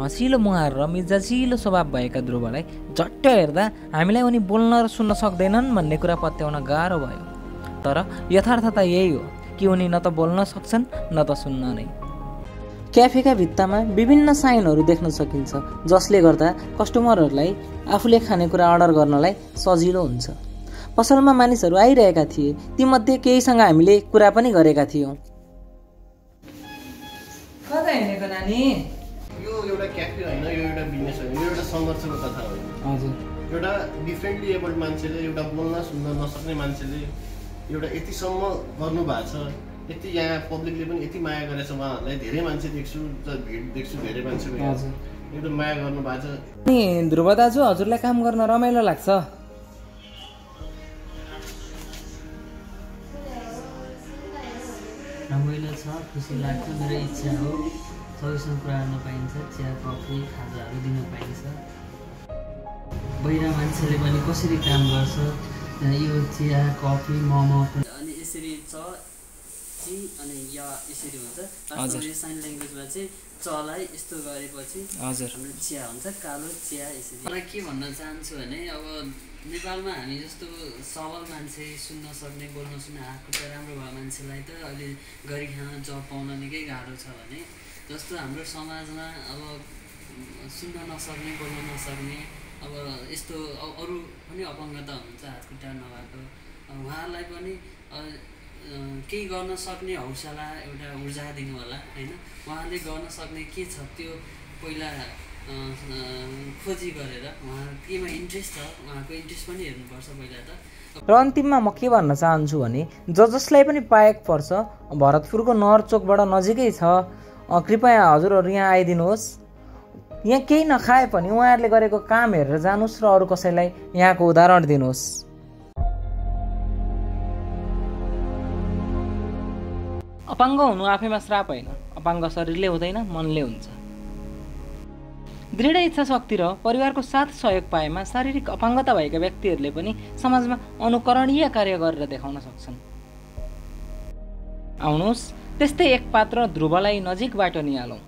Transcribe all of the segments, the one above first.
हँसिलो मुहार र मिजाजिलो स्वभाव भएका ध्रुवलाई झट्ट हेर्दा हामीलाई उनी बोल्न र सुन्न सक्दैनन् भन्ने कुरा पत्याउन गाह्रो भयो। तर यथार्थता यही हो कि उनी न त बोल्न सक्छन् न त सुन्न नै। क्याफेका भित्तामा विभिन्न साइनहरू देख्न सकिन्छ जसले गर्दा कस्टमरहरूलाई आफूले खानेकुरा अर्डर गर्नलाई सजिलो हुन्छ। पसलमा मानिसहरू आइरहेका थिए तीमध्ये केहीसँग हामीले कुरा पनि गरेका थियौँ। सङ्घर्षको कथा होइन हजुर। एउटा डिफ्रेन्टली एबल्ड मान्छेले एउटा बोल्न सुन्न नसक्ने मान्छेले एउटा यतिसम्म गर्नु भएको छ यति यहाँ पब्लिकले पनि यति माया गरेछ उहाँहरूलाई। धेरै मान्छे देख्छु ज- भिड देख्छु धेरै हजुर। एकदम माया गर्नु भएको छ। अनि ध्रुव दाजु हजुरलाई काम गर्न रमाइलो लाग्छ। रमाइलो छ खुसी लाग्छ मेरो इच्छा हो। कुरा गर्न पाइन्छ चिया कफी खाजाहरू दिन पाइन्छ। बाहिर मान्छेले पनि कसरी काम गर्छ यो चिया कफी मोमो अनि यसरी च ची अनि या यसरी हुन्छ। साइन ल्याङ्ग्वेजमा चाहिँ चलाई यस्तो गरेपछि हजुर। हाम्रो चिया हुन्छ कालो चिया यसरी। मलाई के भन्न चाहन्छु भने अब नेपालमा हामी जस्तो सबल मान्छे सुन्न सक्ने बोल्न सुन्न आएको त राम्रो भयो मान्छेलाई त अहिले गरी खान जब पाउन निकै गाह्रो छ भने जस्तो हाम्रो समाजमा अब सुन्न नसक्ने बोल्न नसक्ने अब यस्तो अरू पनि अपाङ्गता हुन्छ हातखुट्टा नभएको। उहाँहरूलाई पनि केही गर्न सक्ने हौसला एउटा ऊर्जा दिनु होला होइन? उहाँले गर्न सक्ने के छ त्यो पहिला खोजी गरेर उहाँ केमा इन्ट्रेस्ट छ उहाँको इन्ट्रेस्ट पनि हेर्नुपर्छ पहिला त। र अन्तिममा म के भन्न चाहन्छु भने ज जसलाई पनि पाएको पर्छ भरतपुरको नहर चोकबाट नजिकै छ। कृपया हजुरहरू यहाँ आइदिनुहोस्। यहाँ केही नखाए पनि उहाँहरूले गरेको काम हेरेर जानुहोस् र अरू कसैलाई यहाँको उदाहरण दिनुहोस्। अपाङ्ग हुनु आफैमा श्राप होइन। अपाङ्ग शरीरले हुँदैन मनले हुन्छ। दृढ इच्छा शक्ति र परिवारको साथ सहयोग पाएमा शारीरिक अपाङ्गता भएका व्यक्तिहरूले पनि समाजमा अनुकरणीय कार्य गरेर देखाउन सक्छन्। आउनुहोस्। त्यस्तै एक पात्र ध्रुवलाई नजिकबाट निहालौँ।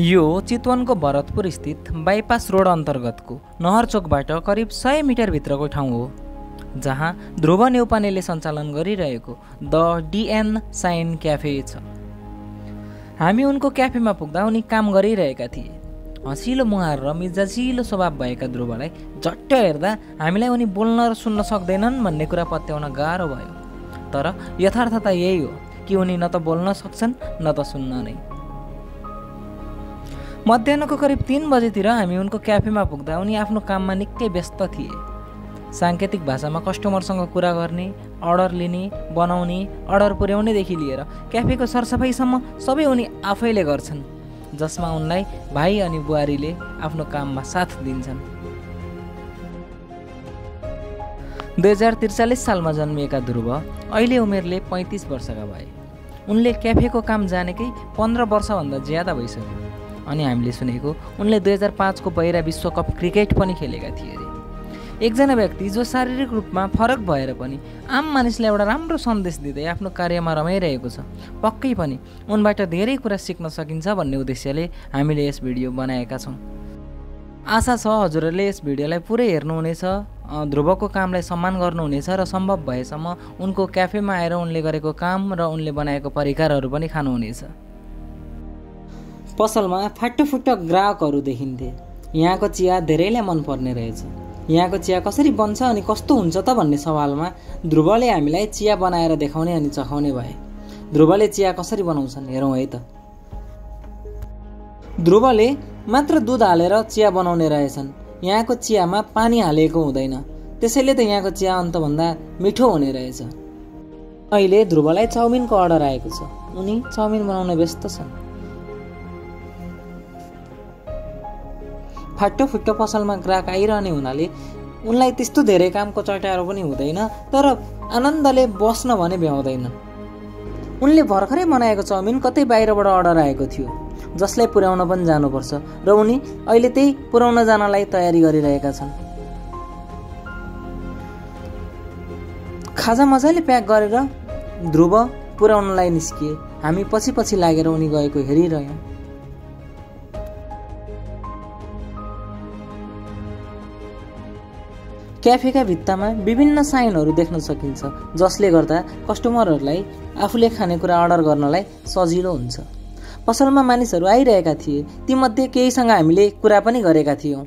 यो चितवनको भरतपुर स्थित बाइपास रोड अन्तर्गतको नहरचोकबाट करिब सय मिटरभित्रको ठाउँ हो जहाँ ध्रुव नेउपानेले सञ्चालन गरिरहेको द डिएन साइन क्याफे छ। हामी उनको क्याफेमा पुग्दा उनी काम गरिरहेका थिए। हँसिलो मुहार र मिजाजिलो स्वभाव भएका ध्रुवलाई झट्ट हेर्दा हामीलाई उनी बोल्न र सुन्न सक्दैनन् भन्ने कुरा पत्याउन गाह्रो भयो। तर यथार्थता यही हो कि उनी न त बोल्न सक्छन् न त सुन्न नै। मध्याहको करिब तिन बजेतिर हामी उनको क्याफेमा पुग्दा उनी आफ्नो काममा निकै व्यस्त थिए। साङ्केतिक भाषामा कस्टमरसँग कुरा गर्ने अर्डर लिने बनाउने अर्डर पुर्याउनेदेखि लिएर क्याफेको सरसफाइसम्म सबै उनी आफैले गर्छन् जसमा उनलाई भाइ अनि बुहारीले आफ्नो काममा साथ दिन्छन्। दुई हजार त्रिचालिस सालमा जन्मिएका ध्रुव अहिले उमेरले पैँतिस वर्षका भए। उनले क्याफेको काम जानेकै पन्ध्र वर्षभन्दा ज्यादा भइसक्यो अनि हामीले सुनेको उनले दुई हजार पाँचको बहिरा विश्वकप क्रिकेट पनि खेलेका थिए अरे एकजना व्यक्ति जो शारीरिक रूपमा फरक भएर पनि आम मानिसलाई एउटा राम्रो सन्देश दिँदै आफ्नो कार्यमा रमाइरहेको छ पक्कै पनि उनबाट धेरै कुरा सिक्न सकिन्छ भन्ने उद्देश्यले हामीले यस भिडियो बनाएका छौँ। आशा छ हजुरहरूले यस भिडियोलाई पुरै हेर्नुहुनेछ। ध्रुवको कामलाई सम्मान गर्नुहुनेछ र सम्भव भएसम्म उनको क्याफेमा आएर उनले गरेको काम र उनले बनाएको परिकारहरू पनि खानुहुनेछ। पसलमा फाटोफुट्ट ग्राहकहरू देखिन्थे। यहाँको चिया धेरैलाई मनपर्ने रहेछ। यहाँको चिया कसरी बन्छ अनि कस्तो हुन्छ त भन्ने सवालमा ध्रुवले हामीलाई चिया बनाएर देखाउने अनि चखाउने भए। ध्रुवले चिया कसरी बनाउँछन् हेरौँ है त। ध्रुवले मात्र दुध हालेर चिया बनाउने रहेछन्। यहाँको चियामा पानी हालेको हुँदैन। त्यसैले त यहाँको चिया अन्तभन्दा मिठो हुने रहेछ। अहिले ध्रुवलाई चाउमिनको अर्डर आएको छ। उनी चाउमिन बनाउन व्यस्त छन्। फाटो फुट्टो पसलमा ग्राहक आइरहने हुनाले उनलाई त्यस्तो धेरै कामको चट्यारो पनि हुँदैन तर आनन्दले बस्न भने भ्याउँदैन। उनले भर्खरै बनाएको चाउमिन कतै बाहिरबाट अर्डर आएको थियो। जसलाई पुर्याउन पनि जानुपर्छ र उनी अहिले त्यही पुर्याउन जानलाई तयारी गरिरहेका छन्। खाजा मजाले प्याक गरेर ध्रुव पुर्याउनलाई निस्किए। हामी पछि पछि लागेर उनी गएको हेरिरह्यौँ। क्याफेका भित्तामा विभिन्न साइनहरू देख्न सकिन्छ जसले गर्दा कस्टमरहरूलाई आफूले खानेकुरा अर्डर गर्नलाई सजिलो हुन्छ। पसलमा मानिसहरू आइरहेका थिए। तीमध्ये केहीसँग हामीले कुरा पनि गरेका थियौँ।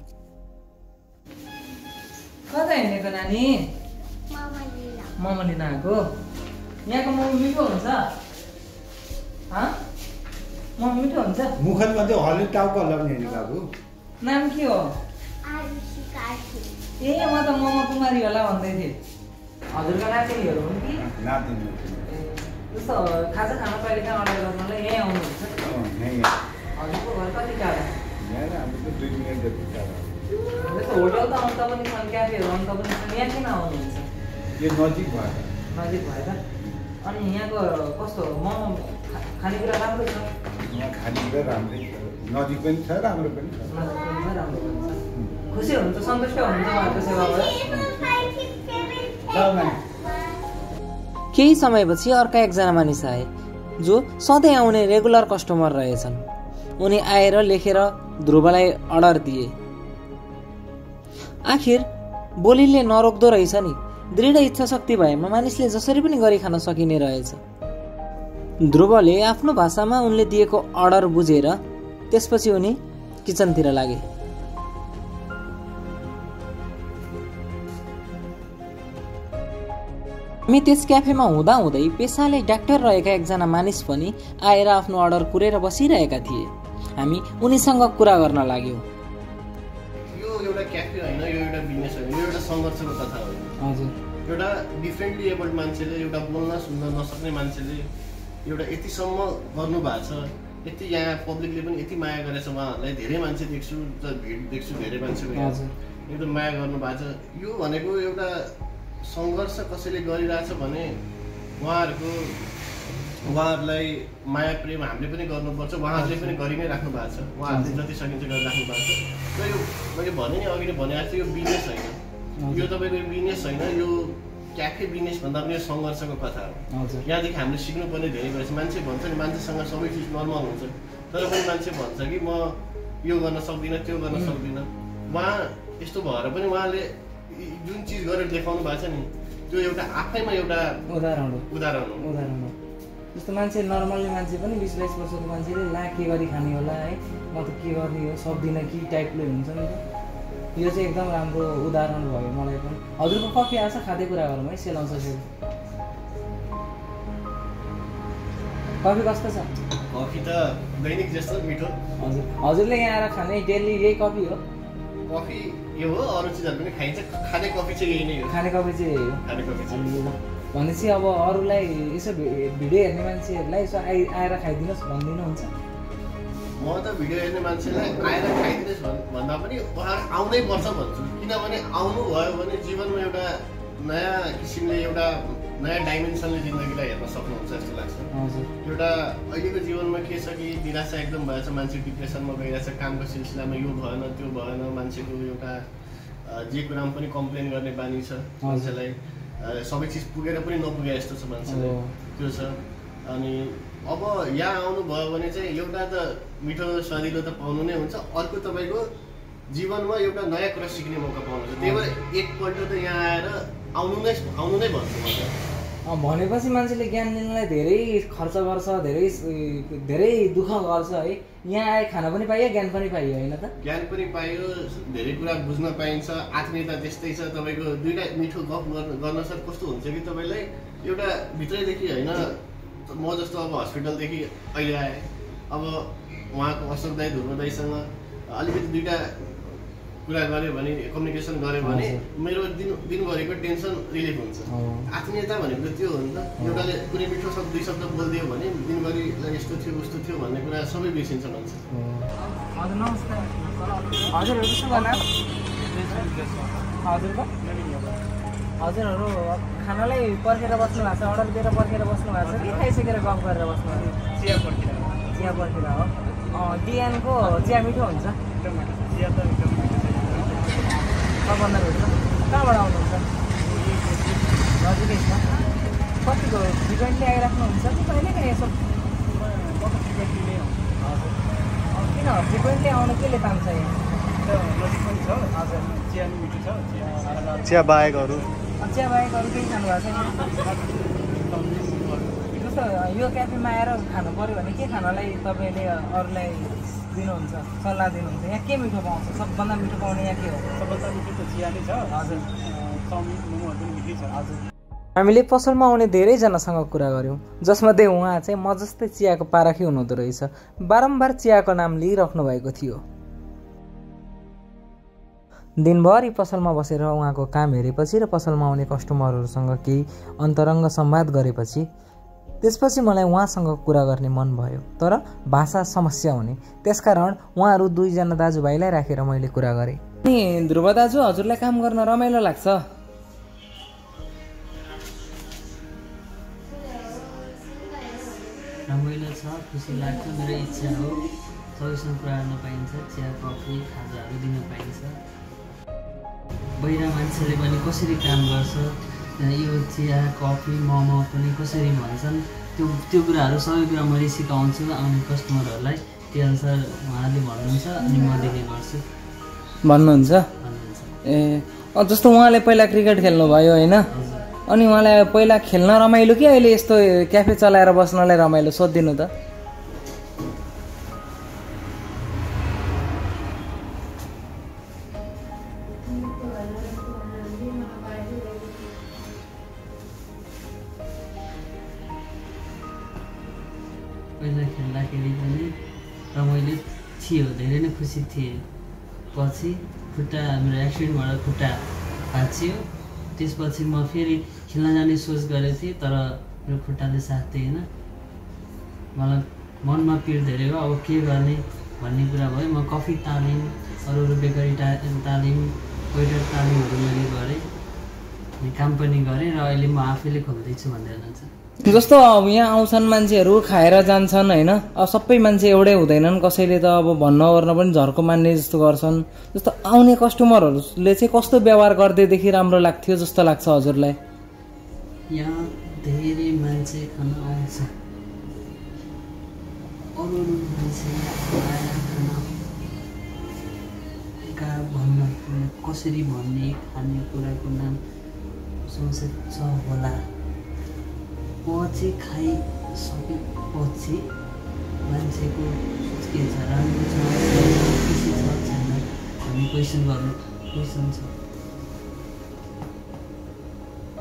कता हिँडेको नानी? मोमो लिन आएको। यहाँको मोमो मिठो हुन्छ। हँ? मोमो मिठो हुन्छ। मुखतमध्ये हल्ने टाउको लगाउने नि बाबु। नाम के हो? ए म त मोमो कुमारी होला भन्दै थिएँ। हजुरका नातिनीहरू हुन् कि? जस्तो खाजा खाना कहिले कहाँ अर्डर गर्नलाई यहीँ आउनुहुन्छ। हजुरको घर कति टाढा? जस्तो होटल त अन्त पनि छन् क्याफेहरू अन्त पनि छन् यहाँ किन आउनुहुन्छ? यो नजिक भएर। नजिक भएर? अनि यहाँको कस्तो मोमो खानेकुरा राम्रो छ? यहाँ खानेकुरा राम्रै छ। नजिक पनि छ राम्रो पनि छ। नजिक पनि छ राम्रो पनि छ। खुसी हुनुहुन्छ सन्तुष्ट हुनुहुन्छ उहाँहरूको सेवाबाट। केही समयपछि अर्का एकजना मानिस आए जो सधैँ आउने रेगुलर कस्टमर रहेछन्। उनी आएर लेखेर ध्रुवलाई अर्डर दिए। आखिर बोलीले नरोक्दो रहेछ नि। दृढ इच्छा शक्ति भएमा मानिसले जसरी पनि गरी खान सकिने रहेछ। ध्रुवले आफ्नो भाषामा उनले दिएको अर्डर बुझेर त्यसपछि उनी किचनतिर लागे। हामी त्यस क्याफेमा हुँदा हुँदै पेसाले डाक्टर रहेका एकजना मानिस पनि आएर आफ्नो अर्डर कुरेर बसिरहेका थिए। हामी उनीसँग कुरा गर्न लाग्यौँ। यो एउटा क्याफे होइन यो एउटा बिजनेस होइन यो एउटा सङ्घर्षको कथा हो। हजुर। एउटा डिफ्रेन्टली एबल्ड मान्छेले एउटा बोल्न सुन्न नसक्ने मान्छेले एउटा यतिसम्म गर्नु भएको छ यति यहाँ पब्लिकले पनि यति माया गरेछ उहाँहरूलाई। धेरै मान्छे देख्छु भिड देख्छु धेरै हजुर। एकदम माया गर्नु भएको छ। यो भनेको एउटा सङ्घर्ष कसैले गरिरहेछ भने उहाँहरूको उहाँहरूलाई माया प्रेम हामीले पनि गर्नुपर्छ उहाँहरूले पनि गरि नै राख्नु भएको छ। उहाँहरूले जति सकिन्छ गरिराख्नु भएको छ। र यो मैले भने नि अघि नै भने जस्तो यो बिजनेस होइन। यो तपाईँको बिजनेस होइन यो क्याफे बिजनेस भन्दा पनि यो सङ्घर्षको कथा हो। यहाँदेखि हामीले सिक्नुपर्ने धेरै कुरा छ। मान्छे भन्छ नि मान्छेसँग सबै चिज नर्मल हुन्छ। तर पनि मान्छे भन्छ कि म यो गर्न सक्दिनँ त्यो गर्न. सक्दिनँ। उहाँ यस्तो भएर पनि उहाँले जुन चिज गरेर देखाउनु भएको छ नि त्यो एउटा आफैमा एउटा उदाहरण हो। उदाहरण हो। उदाहरण हो। जस्तो मान्छे नर्मल्ली मान्छे पनि बिस बाइस वर्षको मान्छेले ला के गरी खाने होला है? म त के गर्ने हो? सक्दिनँ कि टाइपले हुन्छ नि। यो चाहिँ एकदम राम्रो उदाहरण भयो मलाई पनि। हजुरको कफी आएछ खाँदै कुरा गरौँ है? सेलाउँछ सेल। कफी कस्तो छ? कफी त दैनिक जस्तो मिठो। हजुर। हजुरले यहाँ आएर खाने डेली यही कफी हो? कफी यो हो अरू चिजहरू पनि खाइन्छ खाने कफी चाहिँ यही नै हो खाने कफी चाहिँ यही हो खाने कफी भनेपछि अब अरूलाई यसो भिडियो हेर्ने मान्छेहरूलाई यसो आइ आएर खाइदिनुहोस् भनिदिनुहुन्छ म त भिडियो हेर्ने मान्छेलाई आएर खाइदिनुहोस् भन् भन्दा पनि उहाँ आउनै पर्छ भन्छु किनभने आउनु भयो भने जीवनमा एउटा नयाँ किसिमले एउटा नयाँ डाइमेन्सनले जिन्दगीलाई हेर्न सक्नुहुन्छ जस्तो लाग्छ। हजुर। एउटा अहिलेको जीवनमा के छ कि निराशा एकदम भएछ मान्छे डिप्रेसनमा गइरहेछ कामको सिलसिलामा यो भएन त्यो भएन मान्छेको एउटा जे कुरामा पनि कम्प्लेन गर्ने बानी छ मान्छेलाई। सबै चिज पुगेर पनि नपुगे जस्तो छ मान्छेलाई। त्यो छ। अनि अब यहाँ आउनुभयो भने चाहिँ एउटा त मिठो स्वादिलो त पाउनु नै हुन्छ अर्को तपाईँको जीवनमा एउटा नयाँ कुरा सिक्ने मौका पाउनुहुन्छ त्यही भएर एकपल्ट त यहाँ आएर आउनु नै आउनु नै भन्छु म भनेपछि मान्छेले ज्ञान लिनलाई धेरै खर्च गर्छ धेरै धेरै दुःख गर्छ है। यहाँ आए खाना पनि पाइयो ज्ञान पनि पाइयो होइन त? ज्ञान पनि पाइयो धेरै कुरा बुझ्न पाइन्छ आत्मीयता त्यस्तै छ तपाईँको दुइटा मिठो गफ गर्न गर्न साथ कस्तो हुन्छ कि तपाईँलाई? एउटा भित्रैदेखि होइन म जस्तो अब हस्पिटलदेखि अहिले आएँ। अब उहाँको अशोक दाई ध्रुव दाईसँग अलिकति दुइटा कुरा गऱ्यो भने कम्युनिकेसन गऱ्यो भने। मेरो दिन दिनभरिको टेन्सन रिलिफ हुन्छ। आत्मीयता भनेको त्यो हो नि त। एउटाले कुनै मिठो शब्द दुई शब्द बोलिदियो भने दिनभरि यस्तो थियो उस्तो थियो भन्ने कुरा सबै बिर्सिन्छ मान्छे। हजुर हजुरहरू खानालाई पर्खेर बस्नु भएको छ अर्डर दिएर पर्खेर बस्नु भएको छ कि खाइसकेर गफ गरेर बस्नु भएको छ? चिया पर्खेर। चिया पर्खेर हो। अँ डिएनको चिया मिठो हुन्छ। सबभन्दा भेट्छ कहाँबाट आउनुहुन्छ नजिकै छ कतिको फ्रिक्वेन्टली आइराख्नुहुन्छ कि कहिले काहीँ यसो किन फ्रिक्वेन्टली आउनु केले तान्छ यहाँ हजुर चिया बाहेकहरू। चिया बाहेक अरू केही खानु भएको छैन। जस्तो यो क्याफेमा आएर खानु पऱ्यो भने के खानलाई तपाईँले अरूलाई दिनुहुन्छ सल्लाह दिनुहुन्छ यहाँ के मिठो पाउँछ? सबभन्दा मिठो पाउने यहाँ के हो? सबभन्दा मिठो त चिया नै छ। हजुर। चाउमिन मोमोहरू पनि मिठै छ। हजुर। हामीले पसलमा आउने धेरैजनासँग कुरा गऱ्यौँ जसमध्ये उहाँ चाहिँ म जस्तै चियाको पारखी हुनुहुँदो रहेछ। बारम्बार चियाको नाम लिइराख्नु भएको थियो। दिनभरि पसलमा बसेर उहाँको काम हेरेपछि र पसलमा आउने कस्टमरहरूसँग केही अन्तरङ्ग संवाद गरेपछि त्यसपछि मलाई उहाँसँग कुरा गर्ने मन भयो तर भाषा समस्या हुने। त्यसकारण उहाँहरू दुईजना दाजुभाइलाई राखेर मैले कुरा गरेँ। अनि ध्रुव दाजु हजुरलाई काम गर्न रमाइलो लाग्छ। रमाइलो छ खुसी लाग्छ मेरो इच्छा हो। सबैसँग कुरा गर्न पाइन्छ चिया कफी खाजाहरू दिन पाइन्छ। बाहिर मान्छेले पनि कसरी काम गर्छ? यो चिया कफी मोमो पनि कसरी भन्छन्? त्यो त्यो कुराहरू सबै कुरा मैले सिकाउँछु आउने कस्टमरहरूलाई। त्यो अनुसार उहाँहरूले भन्नुहुन्छ अनि म दिने गर्छु। भन्नुहुन्छ? ए जस्तो उहाँले पहिला क्रिकेट खेल्नुभयो होइन? अनि उहाँलाई पहिला खेल्न रमाइलो कि अहिले यस्तो क्याफे चलाएर बस्नलाई रमाइलो सोधिदिनु त? एक्सिडेन्टबाट खुट्टा भाँचियो त्यसपछि म फेरि खेल्न जाने सोच गरेको थिएँ तर मेरो खुट्टाले साथ दिएन मलाई मनमा पिर धेरै भयो अब के गर्ने भन्ने कुरा भयो। म कफी तालिम अरू अरू बेकरी ता तालिम वेटर तालिमहरू मैले गरेँ अनि काम पनि गरेँ र अहिले म आफैले खोल्दैछु भनेर जान्छ जस्तो अब यहाँ आउँछन् मान्छेहरू खाएर जान्छन् होइन? अब सबै मान्छे एउटै हुँदैनन्। कसैले त अब भन्न पनि झर्को मान्ने जस्तो गर्छन्। जस्तो आउने कस्टमरहरूले चाहिँ कस्तो व्यवहार गर्दैदेखि राम्रो लाग्थ्यो जस्तो लाग्छ हजुरलाई? यहाँ धेरै मान्छे खान आउँछ। कसरी भन्ने खानेकुराको नाम सोचे छ होला? पछि खाइसकेपछि मान्छेको के छ? राम्रो छ खुसी छ छैन? भन्ने क्वेसन गर्नु क्वेसन छ।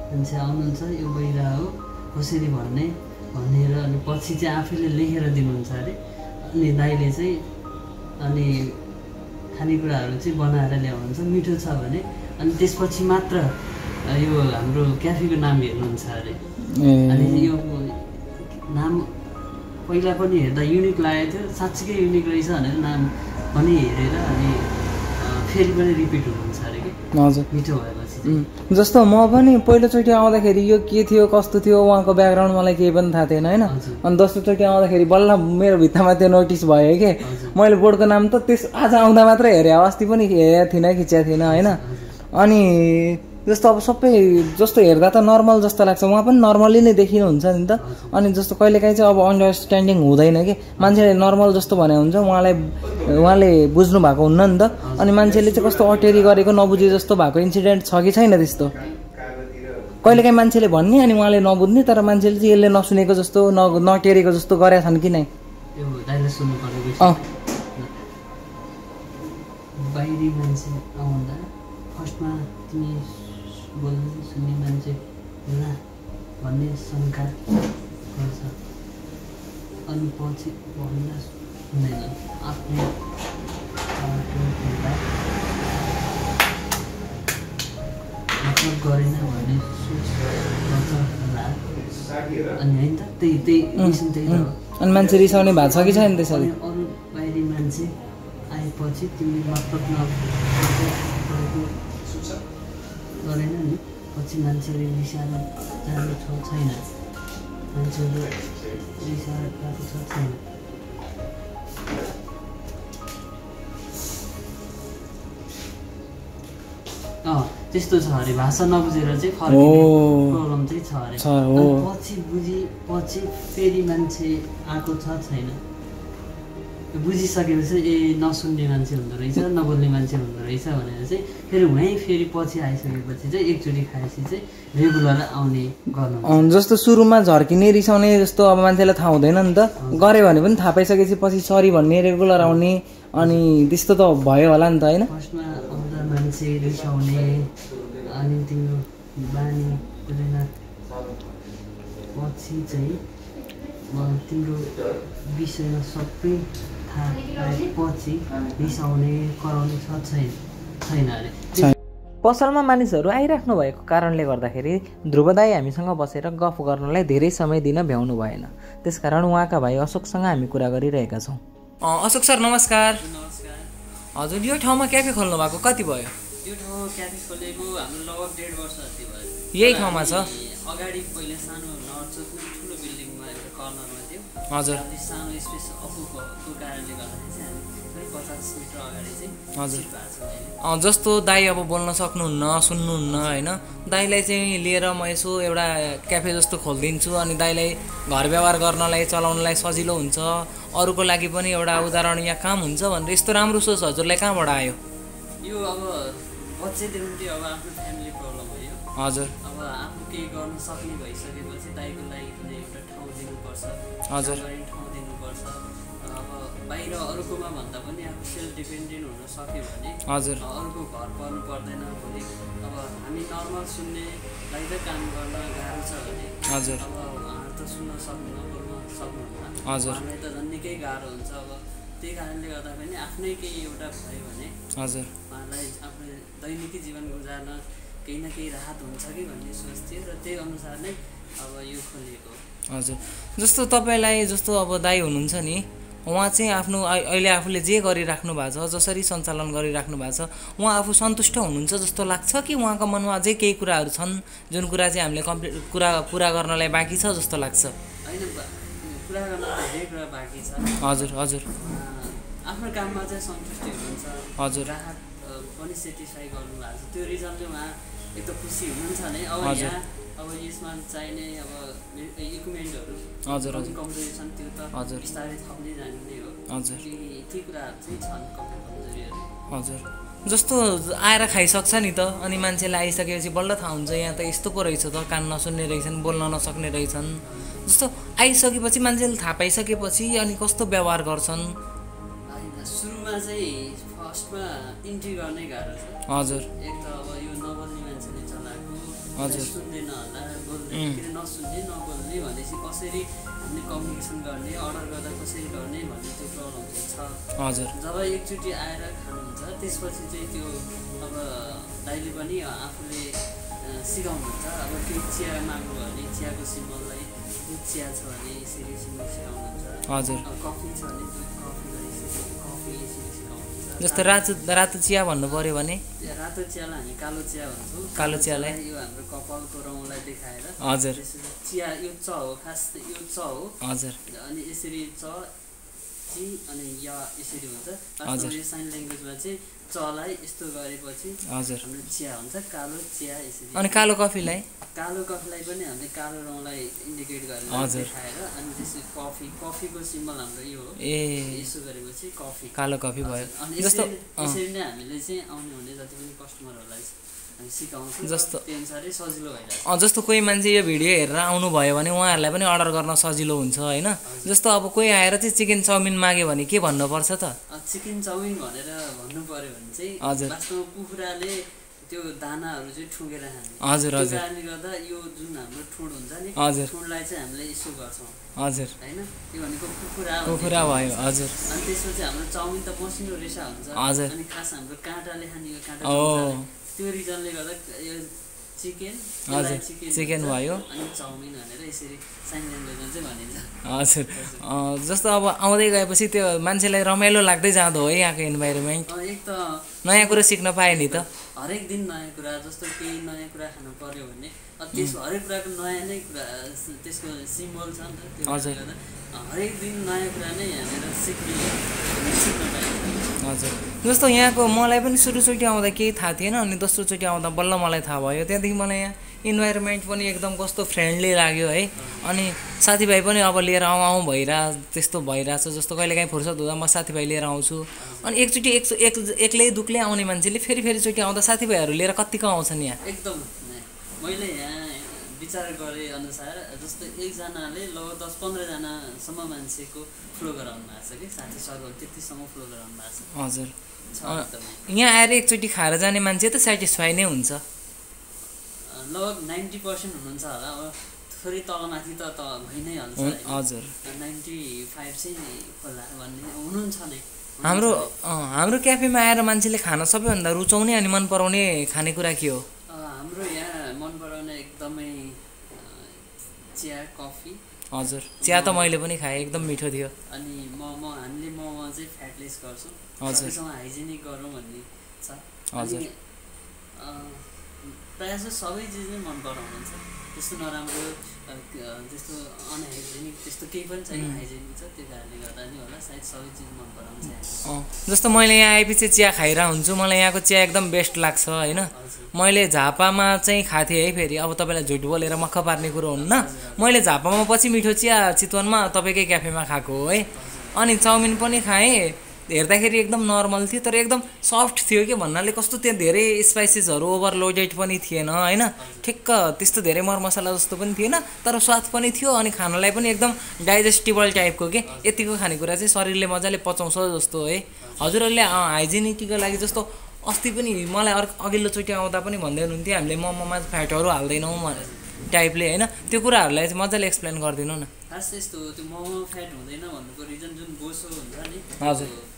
मान्छे आउनुहुन्छ यो बहिरा हो कसरी भन्ने? भनेर अनि पछि चाहिँ आफैले लेखेर दिनुहुन्छ अरे। अनि दाइले चाहिँ अनि खानेकुराहरू चाहिँ बनाएर ल्याउनुहुन्छ मिठो छ भने। अनि त्यसपछि मात्र यो हाम्रो क्याफेको नाम हेर्नुहुन्छ अरे। अनि यो नाम पहिला पनि हेर्दा युनिक लागेको थियो साँच्चीकै युनिक रहेछ भनेर नाम पनि हेरेर अनि फेरि पनि रिपिट हुनुहुन्छ अरे कि? हजुर। मिठो भएपछि जस्तो म पनि पहिलोचोटि आउँदाखेरि यो के थियो कस्तो थियो उहाँको ब्याकग्राउन्ड मलाई केही पनि थाहा थिएन होइन। अनि दोस्रोचोटि आउँदाखेरि बल्ल मेरो भित्तामा त्यो नोटिस भयो कि। मैले बोर्डको नाम त त्यस आज आउँदा मात्रै हेरेँ अस्ति पनि हेरेको थिइनँ खिचेको थिइनँ होइन? अनि जस्तो अब सबै जस्तो हेर्दा त नर्मल जस्तो लाग्छ। उहाँ पनि नर्मली नै देखिनुहुन्छ नि त। अनि जस्तो कहिलेकाहीँ चाहिँ अब अन्डरस्ट्यान्डिङ हुँदैन कि। मान्छेले नर्मल जस्तो भने हुन्छ उहाँलाई उहाँले बुझ्नु भएको हुन्न नि त। अनि मान्छेले चाहिँ कस्तो अटेरी गरेको नबुझे जस्तो भएको इन्सिडेन्ट छ कि छैन त्यस्तो। कहिलेकाहीँ मान्छेले भन्ने अनि उहाँले नबुझ्ने तर मान्छेले चाहिँ यसले नसुनेको जस्तो न नटेरेको जस्तो गरेका छन् कि नै। बाहिरी मान्छे आउँदा फर्स्टमा तिमी बोल्ने सुन्ने मान्छे होला भन्ने शङ्का गर्छ। अनि पछि भन्दा सुन्दैन आफ्नो गरेन भन्ने सोच गर्छ होला। अनि होइन त त्यही त्यही हो। अनि मान्छे रिसाउने भएको छ कि छैन त्यसरी? अरू बाहिरी मान्छे आएपछि तिमी मतलब गरेन नि। पछि मान्छेले रिसाएर जानु छ छैन। मान्छेले रिसाएर गएको छ छैन। त्यस्तो छ अरे। भाषा नबुझेर चाहिँ। प्रब्लम चाहिँ छ अरे। पछि बुझी पछि फेरि मान्छे आएको छ छैन। बुझिसकेपछि ए नसुन्ने मान्छे हुँदो रहेछ नबोल्ने मान्छे हुँदो रहेछ भनेर चाहिँ फेरि उहीँ फेरि पछि आइसकेपछि चाहिँ एकचोटि खाएपछि चाहिँ रेगुलर आउने गर्नु जस्तो सुरुमा झर्किने रिसाउने जस्तो अब मान्छेलाई थाहा हुँदैन नि त। गऱ्यो भने पनि थाहा पाइसकेपछि पछि सरी भन्ने रेगुलर आउने अनि त्यस्तो त भयो होला नि त होइन? फर्स्टमा आउँदा मान्छे रिसाउने अनि तिम्रो बानी पछि चाहिँ तिम्रो विषयमा सबै थाहा पाएपछि रिसाउने कराउने छ छैन। छैन अरे। पसलमा मानिसहरू आइराख्नु भएको कारणले गर्दाखेरि ध्रुवदाई हामीसँग बसेर गफ गर्नलाई धेरै समय दिन भ्याउनु भएन। त्यसकारण उहाँका भाइ अशोकसँग हामी कुरा गरिरहेका छौँ। अशोक सर नमस्कार। हजुर यो ठाउँमा क्याफे खोल्नु भएको कति भयो? यो ठाउँ क्याफे खोलेको हाम्रो लगभग डेढ वर्ष जति भयो। यही ठाउँमा छ? अगाडि पहिले सानो हजुर। सानो स्पेस कारणले हजुर। जस्तो दाई अब बोल्न सक्नुहुन्न सुन्नुहुन्न होइन? दाईलाई चाहिँ लिएर म यसो एउटा क्याफे जस्तो खोलिदिन्छु अनि दाईलाई घर व्यवहार गर्नलाई चलाउनलाई सजिलो हुन्छ। अरूको लागि पनि एउटा उदाहरणीय काम हुन्छ भनेर यस्तो राम्रो सोच हजुरलाई कहाँबाट आयो? यो अब बच्चैदेखि अब आफ्नो फ्यामिली प्रब्लम हो यो हजुर। अब आफू केही गर्न सक्ने भइसकेपछि दाइको लागि दिनुपर्छ हजुर। ठाउँ दिनुपर्छ। अब बाहिर अरूकोमा भन्दा पनि आफू सेल्फ डिपेन्डेन्ट हुन सक्यो भने हजुर। अरूको घर पर्नु पर्दैन भोलि अब हामी नर्मल सुन्नेलाई त काम गर्न गाह्रो छ भने हजुर। अब उहाँहरू त सुन्न सक्नुहुन्न बोल्न सक्नुहुन्न। हजुर। त झन् निकै गाह्रो हुन्छ। अब त्यही कारणले गर्दा पनि आफ्नै केही एउटा भयो भने हजुर। उहाँलाई आफ्नो दैनिकी जीवन गुजार्न केही न केही राहत हुन्छ कि भन्ने सोच थियो र त्यही अनुसार नै अब यो खोलिएको। हजुर। जस्तो तपाईँलाई जस्तो अब दाई हुनुहुन्छ नि उहाँ चाहिँ आफ्नो अहि- अहिले आफूले जे गरिराख्नु भएको छ जसरी सञ्चालन गरिराख्नु भएको छ उहाँ आफू सन्तुष्ट हुनुहुन्छ जस्तो लाग्छ कि उहाँको मनमा अझै केही कुराहरू छन् जुन कुरा चाहिँ हामीले कम्प्लिट कुरा पुरा गर्नलाई बाँकी छ जस्तो लाग्छ? हजुर हजुर। आफ्नो काममा चाहिँ सन्तुष्टि हुनुहुन्छ हजुर। पनि सेटिस्फाई गर्नु भएको छ। त्यो रिजनले उहाँ एकदम खुसी हुनुहुन्छ नै अब। यहाँ अब यसमा चाहिने अब इक्विपमेन्टहरू हजुर, हजुर। कमजोरी त्यो त हजुर। बिस्तारै थप्दै जाने नै हो। हजुर। ती ती कुराहरू चाहिँ छन् कमी कमजोरीहरू। हजुर। जस्तो आएर खाइसक्छ नि त अनि मान्छेलाई आइसकेपछि बल्ल थाहा हुन्छ यहाँ त यस्तो पो रहेछ त कान नसुन्ने रहेछन् बोल्न नसक्ने रहेछन्। जस्तो आइसकेपछि मान्छेले थाहा पाइसकेपछि अनि कस्तो व्यवहार गर्छन्? सुरुमा चाहिँ फर्स्टमा इन्ट्री गर्नै गाह्रो छ। हजुर। एक त सुन्दैन होला बोल्ने. किन नसुन्ने नबोल्ने भनेपछि कसरी हामीले कम्युनिकेसन गर्ने अर्डर गर्दा कसरी गर्ने भन्ने त्यो प्रब्लम चाहिँ छ हजुर। जब एकचोटि आएर खानुहुन्छ त्यसपछि चाहिँ त्यो अब दाइले पनि आफूले सिकाउनुहुन्छ। अब केही चिया माग्नुभयो भने चियाको सिम्बललाई दुध चिया छ भने यसरी सिम्बल सिकाउनुहुन्छ। हजुर। कफी छ भने दुध कफीलाई जस्तो रातो रातो चिया भन्नु पऱ्यो भने? रातो चियालाई हामी कालो चिया भन्छौँ। कालो चियालाई? यो हाम्रो कपालको रौँलाई देखाएर। हजुर। चिया यो च हो खास यो च हो। हजुर। अनि यसरी च ची अनि या यसरी हुन्छ। साइन ल्याङ्ग्वेजमा चाहिँ चलाई यस्तो गरेपछि हजुर। हाम्रो चिया हुन्छ कालो चिया यसरी। अनि कालो कफीलाई? कालो कफीलाई पनि हामीले कालो रौँलाई इन्डिकेट गरेर। देखाएर अनि त्यसरी कफी कफीको सिम्बल हाम्रो यो हो। ए। यसो गरेपछि कफी। कालो कफी भयो। अनि जस्तो यसरी नै हामीले चाहिँ आउने हुने जति पनि कस्टमरहरूलाई जस्तो- सजिलो जस्तो कोही मान्छे यो भिडियो हेरेर आउनुभयो भने उहाँहरूलाई पनि अर्डर गर्न सजिलो हुन्छ होइन? जस्तो अब कोही आएर चाहिँ चिकन चाउमिन माग्यो भने के भन्नुपर्छ त? चिकन चाउमिन भनेर भन्नु पऱ्यो भने चाहिँ। वास्तवमा कुखुराले त्यो दानाहरू चाहिँ ठुँगेर खाने हजुर, त्यो हजुर। कारणले गर्दा यो जुन हाम्रो ठुँड हुन्छ नि। ठुँडलाई चाहिँ हामीले यसो गर्छौँ हजुर होइन यो भनेको कुखुरा कुखुरा भयो हजुर अनि त्यसपछि हाम्रो चाउमिन त मसिनो रेसा हुन्छ हजुर। अनि खास हाम्रो काँटाले खाने यो काँटा त्यो रिजनले गर्दा यो चिकन हजुर, चिकन भयो। हजुर। जस्तो अब आउँदै गएपछि त्यो मान्छेलाई रमाइलो लाग्दै जाँदो हो यहाँको इन्भाइरोमेन्ट एक त नयाँ कुरो सिक्न पायो नि त। हरेक दिन नयाँ कुरा जस्तो केही नयाँ कुरा खानु पर्यो भने त्यसको हरेक कुराको नयाँ नै कुरा त्यसको सिम्बल छ नि त हजुर। हरेक दिन नयाँ कुरा नै हामीहरू सिक्ने सिक्न पाइन्छ। हजुर। जस्तो यहाँको मलाई पनि सुरुचोटि आउँदा केही थाहा थिएन अनि दोस्रोचोटि आउँदा बल्ल मलाई थाहा भयो। त्यहाँदेखि मलाई यहाँ इन्भाइरोमेन्ट पनि एकदम कस्तो फ्रेन्डली लाग्यो है। अनि साथीभाइ पनि अब लिएर आउँ आउँ भइरह त्यस्तो भइरहेछ जस्तो कहिलेकाहीँ फुर्सद हुँदा म साथीभाइ लिएर आउँछु। अनि एकचोटि एक एक एक्लै दुक्लै आउने मान्छेले फेरि फेरिचोटि आउँदा साथीभाइहरू लिएर कत्तिको आउँछन् यहाँ? एकदम। मैले यहाँ विचार गरे अनुसार जस्तो एकजनाले लगभग दस पन्ध्रजनासम्म मान्छेको फ्लो गराउनु भएको छ कि? साथी सर्कल त्यतिसम्म फ्लो गराउनु भएको छ। हजुर। यहाँ आएर एकचोटि खाएर जाने मान्छे त सेटिस्फाई नै हुन्छ। लगभग नाइन्टी पर्सेन्ट हुनुहुन्छ होला। अब थोरै तलमाथि त त भइ नै हाल्छ? हजुर। नाइन्टी फाइभ चाहिँ होला भन्ने हुनुहुन्छ नै। हाम्रो हाम्रो क्याफेमा आएर मान्छेले खान सबैभन्दा रुचाउने अनि मन पराउने खानेकुरा के हो? हाम्रो यहाँ मन पराउने एकदमै चिया कफी। हजुर। चिया त मैले पनि खाएँ एकदम मिठो थियो। अनि मोमो हामीले मोमो चाहिँ फ्याटलेस गर्छौँ। सकेसम्म हाइजेनिक गरौँ भन्ने छ। हजुर। प्रायः जसो सबै चिज नै मन पराउनुहुन्छ त्यस्तो नराम्रो त्यस्तो अनहाइजेनिक त्यस्तो केही पनि छैन हाइजेनिक छ त्यो कारणले गर्दा नि होला सायद सबै चिज मन पराउँछ जस्तो मैले यहाँ आएपछि चिया खाइरहेको हुन्छु मलाई यहाँको चिया एकदम बेस्ट लाग्छ होइन? मैले झापामा चाहिँ खाथेँ है फेरि अब तपाईँलाई झुट बोलेर मक्ख पार्ने कुरो हुन्न। मैले झापामा पछि मिठो चिया चितवनमा तपाईँकै क्याफेमा खाएको हो है? अनि चाउमिन पनि खाएँ। हेर्दाखेरि एकदम नर्मल थियो तर एकदम सफ्ट थियो कि भन्नाले कस्तो त्यहाँ धेरै स्पाइसेसहरू ओभरलोडेड पनि थिएन होइन? ठिक्क त्यस्तो धेरै मरमसला जस्तो पनि थिएन तर स्वाद पनि थियो अनि खानलाई पनि एकदम डाइजेस्टिबल टाइपको के? यतिको खानेकुरा चाहिँ शरीरले मजाले पचाउँछ जस्तो है। हजुरहरूले हाइजेनिटीको लागि जस्तो अस्ति पनि मलाई अर्को अघिल्लोचोटि आउँदा पनि भन्दै हुनुहुन्थ्यो हामीले मोमोमा फ्याटहरू हाल्दैनौँ भनेर टाइपले होइन? त्यो कुराहरूलाई चाहिँ मजाले एक्सप्लेन गरिदिनु न। खास यस्तो त्यो मोमो फ्याट हुँदैन भन्नुको रिजन जुन बोसो हुन्छ नि हजुर।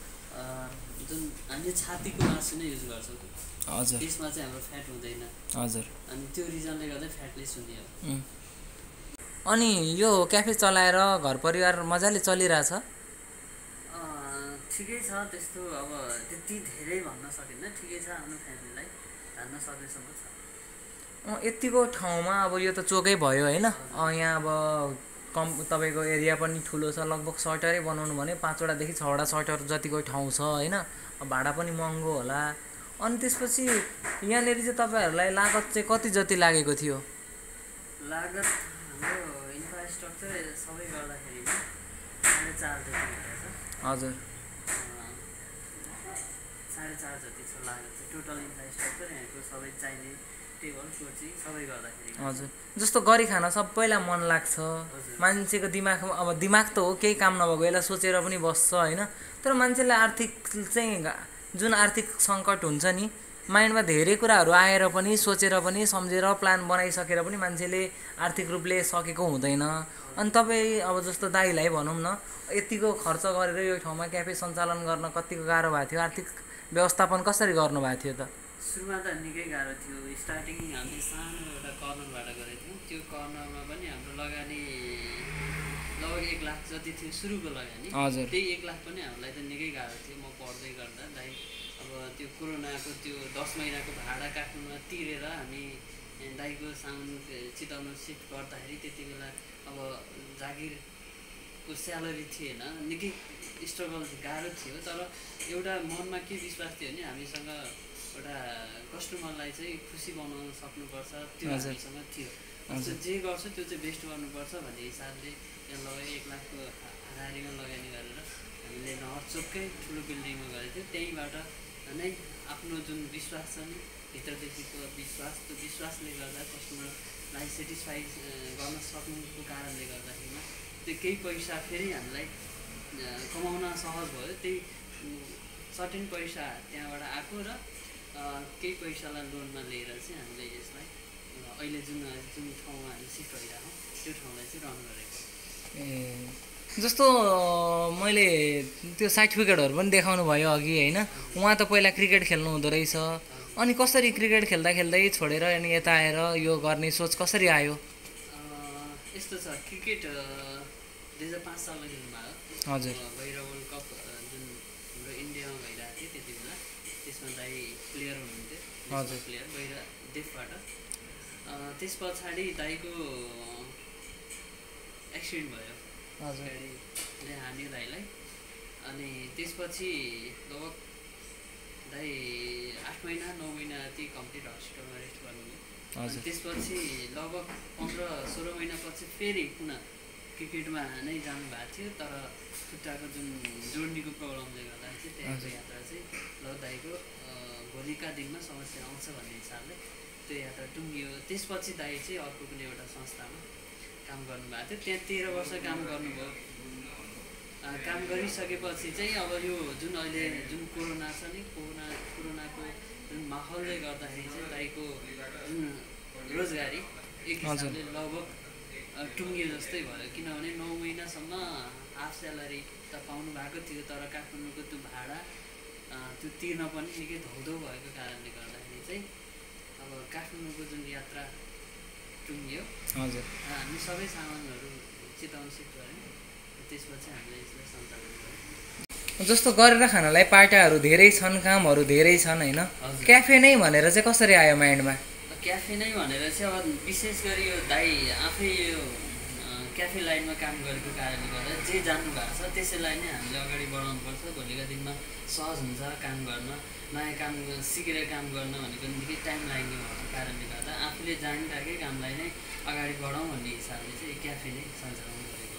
जुन हामीले छातीको मासु नै युज गर्छौँ हजुर। त्यसमा चाहिँ हाम्रो फ्याट हुँदैन। हजुर। अनि त्यो रिजनले गर्दा फ्याटलेस हुने हो. अनि यो क्याफे चलाएर घर परिवार मजाले चलिरहेछ? ठिकै छ त्यस्तो अब त्यति धेरै भन्न सकिन्न। ठिकै छ आफ्नो फ्यामिलीलाई धान्न सक्नेसम्म छ। अँ, यत्तिको ठाउँमा अब यो त चोकै भयो होइन। यहाँ अब कम तपाईँको एरिया पनि ठुलो छ लगभग सटरै बनाउनु भने पाँचवटादेखि छवटा सटर जतिको ठाउँ छ होइन? भाडा पनि महँगो होला। अनि त्यसपछि यहाँनिर चाहिँ तपाईँहरूलाई लागत चाहिँ कति जति लागेको थियो? लागत हाम्रो इन्फ्रास्ट्रक्चर सबै छ हजुर। साढे चार जति छ लागत टोटल इन्फ्रास्ट्रक्चर यहाँको सबै चाहिने हजुर। जस्तो गरी खान सबैलाई मन लाग्छ। मान्छेको दिमागमा अब दिमाग त हो केही काम नभएको यसलाई सोचेर पनि बस्छ होइन? तर मान्छेलाई आर्थिक चाहिँ जुन आर्थिक सङ्कट हुन्छ नि माइन्डमा धेरै कुराहरू आएर पनि सोचेर पनि सम्झेर प्लान बनाइसकेर पनि मान्छेले आर्थिक रूपले सकेको हुँदैन। अनि तपाईँ अब जस्तो दाइलाई भनौँ न यतिको खर्च गरेर यो ठाउँमा क्याफे सञ्चालन गर्न कतिको गाह्रो भएको थियो? आर्थिक व्यवस्थापन कसरी गर्नुभएको थियो त? सुरुमा त निकै गाह्रो थियो। स्टार्टिङ हामीले सानो एउटा कर्नरबाट गरेको थियौँ। त्यो कर्नरमा पनि हाम्रो लगानी लगभग एक लाख जति थियो सुरुको लगानी। हजुर। त्यही एक लाख पनि हामीलाई त निकै गाह्रो थियो। म पढ्दै गर्दा दाइ अब त्यो कोरोनाको त्यो दस महिनाको भाडा काठमाडौँमा तिरेर हामी दाइको साउन चिताउन सिफ्ट गर्दाखेरि त्यति बेला अब जागिरको स्यालेरी थिएन। निकै स्ट्रगल थियो गाह्रो थियो। तर एउटा मनमा के विश्वास थियो भने हामीसँग एउटा कस्टमरलाई चाहिँ खुसी बनाउन सक्नुपर्छ त्यो। हामीसँग थियो। जे गर्छ त्यो चाहिँ बेस्ट गर्नुपर्छ भन्ने हिसाबले यहाँ लगाइ एक लाखको हाराहारीमा लगानी गरेर हामीले नहरचोककै ठुलो बिल्डिङमा गरेको थियौँ त्यहीँबाट नै आफ्नो जुन विश्वास छ नि भित्रदेखिको विश्वास त्यो विश्वासले गर्दा कस्टमरलाई सेटिस्फाई गर्न सक्नुको कारणले गर्दाखेरिमा त्यो केही पैसा फेरि हामीलाई कमाउन सहज भयो त्यही सर्टेन पैसा त्यहाँबाट आएको र केही पैसालाई लोनमा लिएर चाहिँ हामीले यसलाई अहिले जुन जुन ठाउँमा हामी सिफ्ट भइरहेको त्यो ठाउँलाई चाहिँ रन गरेको। ए जस्तो मैले त्यो सर्टिफिकेटहरू पनि देखाउनु भयो अघि होइन? उहाँ त पहिला क्रिकेट खेल्नु हुँदो रहेछ। अनि कसरी क्रिकेट खेल्दा खेल्दै छोडेर अनि यता आएर यो गर्ने सोच कसरी आयो? यस्तो छ क्रिकेट दुई हजार पाँच सालमा हजुर। बाहिर वर्ल्ड कप अ, जुन हाम्रो इन्डियामा भइरहेको थियो त्यति बेला त्यसमा दाइ प्लेयर हुनुहुन्थ्यो हजुर। प्लेयर बाहिर देशबाट त्यस पछाडि दाइको एक्सिडेन्ट भयो गाडीले हान्यो दाइलाई अनि त्यसपछि लगभग दाइ आठ महिना नौ महिना जति कम्प्लिट हस्पिटलमा रेस्ट गर्नुभयो हजुर। त्यसपछि लगभग पन्ध्र सोह्र महिनापछि फेरि पुनः क्रिकेटमा नै जानु भएको थियो तर खुट्टाको जुन जोड्नीको प्रब्लमले गर्दाखेरि चाहिँ त्यहाँको। यात्रा चाहिँ ल दाईको भोलिका दिनमा समस्या आउँछ भन्ने हिसाबले त्यो यात्रा टुङ्गियो। त्यसपछि दाई चाहिँ अर्को कुनै एउटा संस्थामा काम गर्नुभएको थियो। त्यहाँ तेह्र वर्ष काम गर्नुभयो। काम गरिसकेपछि चाहिँ अब यो जुन अहिले जुन कोरोना छ नि कोरोना कोरोनाको जुन माहौलले गर्दाखेरि चाहिँ दाईको जुन रोजगारी एक। हिसाबले लगभग टुङ्गियो जस्तै भयो। किनभने नौ महिनासम्म हाफ स्यालेरी त पाउनु भएको थियो तर काठमाडौँको त्यो भाडा त्यो तिर्न पनि निकै धौधौ भएको कारणले गर्दाखेरि चाहिँ अब काठमाडौँको जुन यात्रा टुङ्गियो हजुर। हामी सबै सामानहरू चिताउन सिफ्ट गऱ्यौँ त्यसपछि हामीले यसलाई सञ्चालन गऱ्यौँ जस्तो गरेर खानलाई पाटाहरू धेरै छन् कामहरू धेरै छन् होइन। क्याफे नै भनेर चाहिँ कसरी आयो माइन्डमा? क्याफे नै भनेर चाहिँ अब विशेष गरी यो दाई आफै यो क्याफे लाइनमा काम गरेको कारणले गर्दा जे जान्नु भएको छ त्यसैलाई नै हामीले अगाडि बढाउनुपर्छ। भोलिका दिनमा सहज हुन्छ काम गर्न नयाँ काम सिकेर काम गर्न भनेको निकै टाइम लाग्ने भएको कारणले गर्दा आफूले जानिरहेकै कामलाई नै अगाडि बढाउँ भन्ने हिसाबले चाहिँ क्याफे नै सञ्चालन गरेको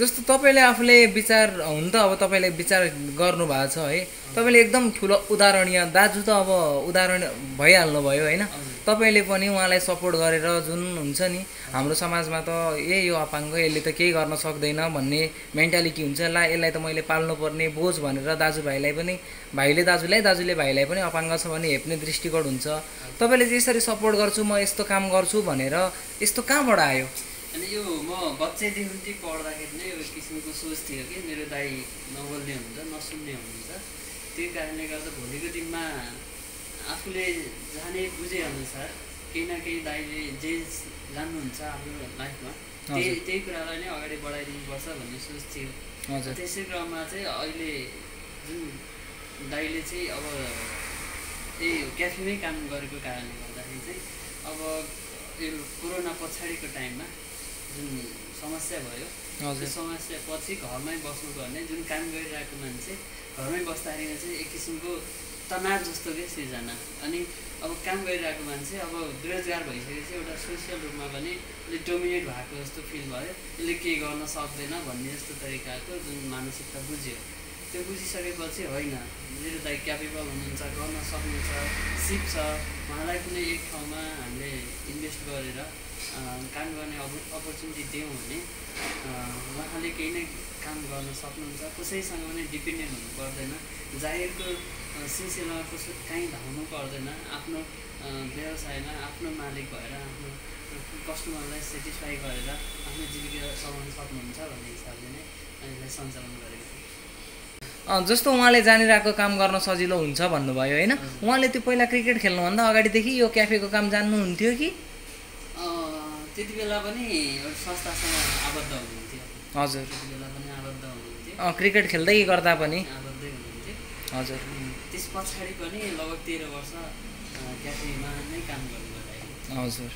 जस्तो तपाईँले आफूले विचार हुन त अब तपाईँले विचार गर्नुभएको छ है। तपाईँले एकदम ठुलो उदाहरणीय दाजु त अब उदाहरण भइहाल्नु भयो होइन। तपाईँले पनि उहाँलाई सपोर्ट गरेर जुन हुन्छ नि हाम्रो समाजमा त ए यो अपाङ्ग यसले त केही गर्न सक्दैन भन्ने मेन्टालिटी हुन्छ। ला यसलाई त मैले पाल्नुपर्ने बोझ भनेर दाजुभाइलाई पनि भाइले दाजुलाई दाजुले भाइलाई पनि अपाङ्ग छ भने हेप्ने दृष्टिकोण हुन्छ। तपाईँले चाहिँ यसरी सपोर्ट गर्छु म यस्तो काम गर्छु भनेर यस्तो कहाँबाट आयो? अनि यो म बच्चैदेखि चाहिँ पढ्दाखेरि नै यो किसिमको सोच थियो कि मेरो दाई नबोल्ने हुन्छ नसुन्ने हुनुहुन्छ। त्यही कारणले गर्दा भोलिको दिनमा आफूले जाने बुझेअनुसार केही न केही दाईले जे जान्नुहुन्छ आफ्नो लाइफमा त्यही। त्यही कुरालाई नै अगाडि बढाइदिनुपर्छ भन्ने सोच थियो त्यसै क्रममा चाहिँ अहिले जुन दाईले चाहिँ अब त्यही क्याफेमै काम गरेको कारणले गर्दाखेरि चाहिँ अब यो कोरोना पछाडिको टाइममा जुन समस्या भयो त्यो समस्या पछि घरमै बस्नुपर्ने जुन काम गरिरहेको मान्छे घरमै बस्दाखेरि चाहिँ एक किसिमको तनाव जस्तो के सिर्जना अनि अब काम गरिरहेको मान्छे अब बेरोजगार भइसकेपछि एउटा सोसियल रूपमा पनि अलिक डोमिनेट भएको जस्तो फिल भयो। यसले केही गर्न सक्दैन भन्ने जस्तो तरिकाको जुन मानसिकता बुझ्यो। त्यो बुझिसकेपछि होइन मेरो दाइ क्यापेबल हुनुहुन्छ गर्न सक्नुहुन्छ सिक्छ। उहाँलाई कुनै एक ठाउँमा हामीले इन्भेस्ट गरेर काम गर्ने अब अपर्च्युनिटी दियौँ भने उहाँले केही नै काम गर्न सक्नुहुन्छ। कसैसँग पनि डिपेन्डेन्ट हुनु पर्दैन। जागिरको अ, सिलसिलामा कसै कहीँ धाउनु पर्दैन। आफ्नो व्यवसायमा आफ्नो मालिक भएर आफ्नो कस्टमरलाई सेटिस्फाई गरेर आफ्नो जीविका चलाउन सक्नुहुन्छ भन्ने हिसाबले नै यसलाई सञ्चालन गरेको अँ, जस्तो उहाँले जानिरहेको काम गर्न सजिलो हुन्छ भन्नुभयो होइन? उहाँले त्यो पहिला क्रिकेट खेल्नुभन्दा अगाडिदेखि यो क्याफेको काम जान्नुहुन्थ्यो कि? त्यति बेला पनि एउटा संस्थासँग आबद्ध हुनुहुन्थ्यो। हजुर। त्यति बेला पनि आबद्ध हुनुहुन्थ्यो। क्रिकेट खेल्दै गर्दा पनि। आबद्धै हुनुहुन्थ्यो। हजुर। त्यस पछाडि पनि लगभग तेह्र वर्ष क्याफेमा नै काम गर्नुभयो हजुर।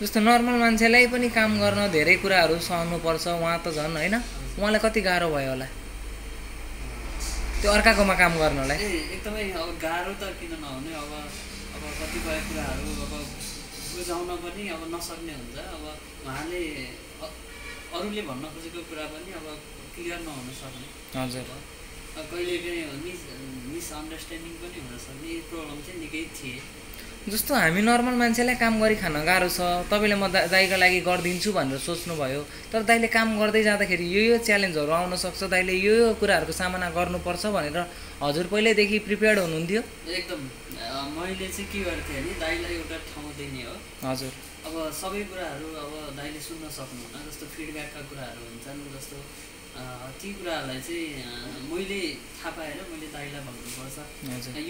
जस्तो नर्मल मान्छेलाई पनि काम गर्न धेरै कुराहरू सहनुपर्छ उहाँ त झन् होइन? उहाँलाई कति गाह्रो भयो होला? त्यो अर्काकोमा काम गर्नलाई। एकदमै अब गाह्रो त किन नहुने? अब अब कतिपय कुराहरू अब बुझाउन पनि अब नसक्ने हुन्छ। अब उहाँले अरूले भन्न खोजेको कुरा पनि अब क्लियर नहुन सक्ने। हजुर। कहिले कहिले मिस मिसअन्डरस्ट्यान्डिङ पनि हुनसक्ने प्रब्लम चाहिँ निकै थिए। जस्तो हामी नर्मल मान्छेलाई काम गरी खान गाह्रो छ तपाईँले म दा दाइको लागि गरिदिन्छु भनेर सोच्नुभयो तर दाइले काम गर्दै जाँदाखेरि यो यो च्यालेन्जहरू आउन सक्छ दाइले यो यो कुराहरूको सामना गर्नुपर्छ भनेर हजुर पहिल्यैदेखि प्रिपेयर्ड हुनुहुन्थ्यो। एकदम मैले चाहिँ के गर्थेँ भने दाइलाई एउटा ठाउँ दिने हो। हजुर। अब सबै कुराहरू अब दाइले सुन्न सक्नुहुन्न जस्तो फिडब्याकका कुराहरू हुन्छन् जस्तो ती कुराहरूलाई चाहिँ मैले थाहा पाएर मैले दाइलाई भन्नुपर्छ।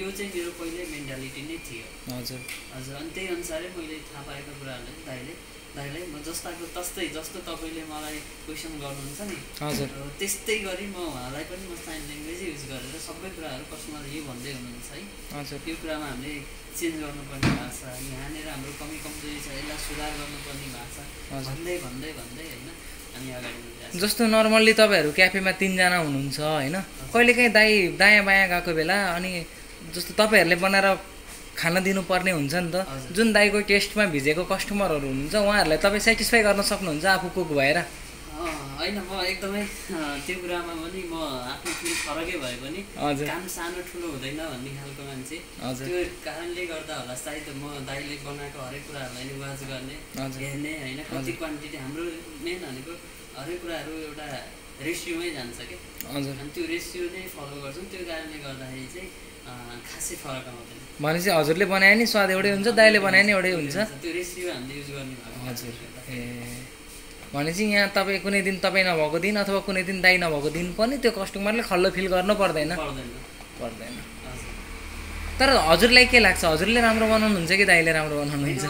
यो चाहिँ मेरो पहिल्यै मेन्टालिटी नै थियो। हजुर। हजुर अनि त्यही अनुसारै मैले थाहा पाएका कुराहरूलाई चाहिँ दाइले दाइलाई म जस्ताको तस्तै जस्तो तपाईँले मलाई क्वेसन गर्नुहुन्छ नि हजुर। त्यस्तै गरी म उहाँलाई पनि म साइन ल्याङ्ग्वेजै युज गरेर सबै कुराहरू कस्टमरले यो भन्दै हुनुहुन्छ है। हजुर। त्यो कुरामा हामीले चेन्ज गर्नुपर्ने छ यहाँनिर हाम्रो कमी कमजोरी छ यसलाई सुधार गर्नुपर्ने हजुर। भन्दै भन्दै भन्दै होइन जस्तो नर्मल्ली तपाईँहरू क्याफेमा तिनजना हुनुहुन्छ होइन? कहिलेकाहीँ दाइ दायाँ बायाँ गएको बेला अनि जस्तो तपाईँहरूले बनाएर खान दिनुपर्ने हुन्छ नि त। जुन दाईको टेस्टमा भिजेको कस्टमरहरू हुनुहुन्छ उहाँहरूलाई तपाईँ सेटिस्फाई गर्न सक्नुहुन्छ आफू कुक भएर। होइन म एकदमै त्यो कुरामा पनि म आफ्नो फिल फरकै भए पनि। काम सानो ठुलो हुँदैन भन्ने खालको मान्छे। त्यो कारणले गर्दा होला सायद म दाइले बनाएको हरेक कुराहरूलाई नि वाच गर्ने। हेर्ने होइन कति क्वान्टिटी हाम्रो मेन भनेको हरेक कुराहरू एउटा रेसियोमै जान्छ कि? हजुर। अनि त्यो रेसियो नै फलो गर्छौँ त्यो कारणले गर्दाखेरि चाहिँ खासै फरक आउँदैन। भनेपछि हजुरले बनाए नि स्वाद एउटै हुन्छ दाइले बनाए नि एउटै हुन्छ। त्यो रेसियो हामीले युज गर्ने भएको हजुर। ए। भनेपछि यहाँ तपाईँ कुनै दिन तपाईँ नभएको दिन अथवा कुनै दिन दाई नभएको दिन पनि त्यो कस्टमरले खल्लो फिल गर्नु पर्दैन। पर्दैन। तर हजुरलाई के लाग्छ? हजुरले राम्रो बनाउनुहुन्छ कि दाइले राम्रो बनाउनुहुन्छ?